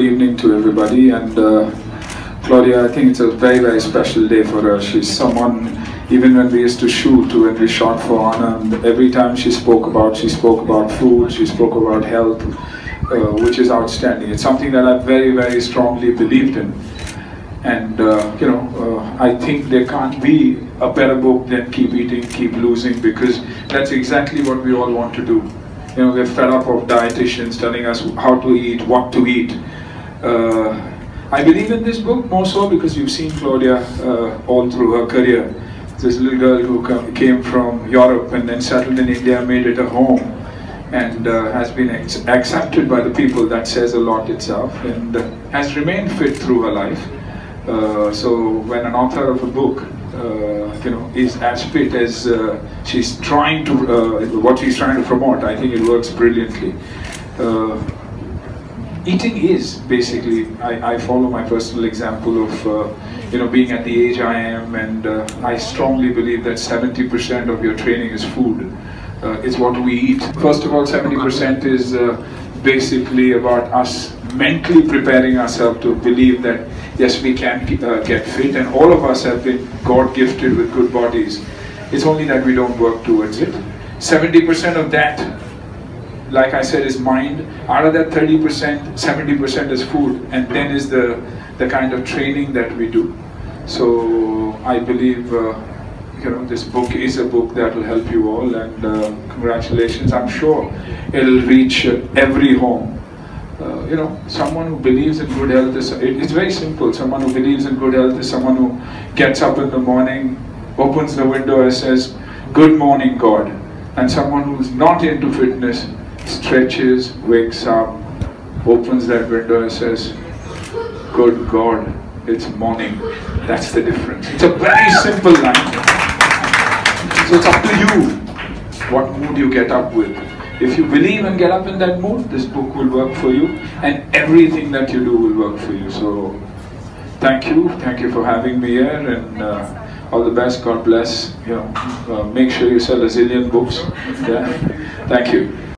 good evening to everybody. And uh, Claudia, I think it's a very, very special day for her. She's someone, even when we used to shoot, when we shot for Honor, and every time she spoke about, she spoke about food, she spoke about health, uh, which is outstanding. It's something that I very, very strongly believed in. And, uh, you know, uh, I think there can't be a better book than Keep Eating, Keep Losing, because that's exactly what we all want to do. You know, we're fed up of dietitians telling us how to eat, what to eat. Uh, I believe in this book more so because you've seen Claudia uh, all through her career. This little girl who came from Europe and then settled in India, made it a home, and uh, has been accepted by the people. That says a lot itself, and uh, has remained fit through her life. Uh, so when an author of a book uh, you know, is as fit as uh, she's trying to, uh, what she's trying to promote. I think it works brilliantly. Eating is basically, I, I, follow my personal example of, you know, being at the age I am, and I strongly believe that 70% of your training is food. Uh, is what we eat. First of all, 70% is uh, basically about us mentally preparing ourselves to believe that yes, we can uh, get fit, and all of us have been God gifted with good bodies. It's only that we don't work towards it. 70% of that, like I said, is mind. Out of that 30%, 70% is food, and then is the, the kind of training that we do. So I believe uh, you know this book is a book that will help you all, and uh, congratulations. I'm sure it'll reach every home uh, you know, someone who believes in good health is, it, it's very simple. Someone who believes in good health is someone who gets up in the morning, opens the window and says, good morning God. And someone who's not into fitness stretches, wakes up, opens that window and says, good God, it's morning. That's the difference. It's a very simple line. So it's up to you what mood you get up with. If you believe and get up in that mood, this book will work for you and everything that you do will work for you. So thank you. Thank you for having me here and uh, all the best. God bless. You know, uh, make sure you sell a zillion books. Yeah. Thank you.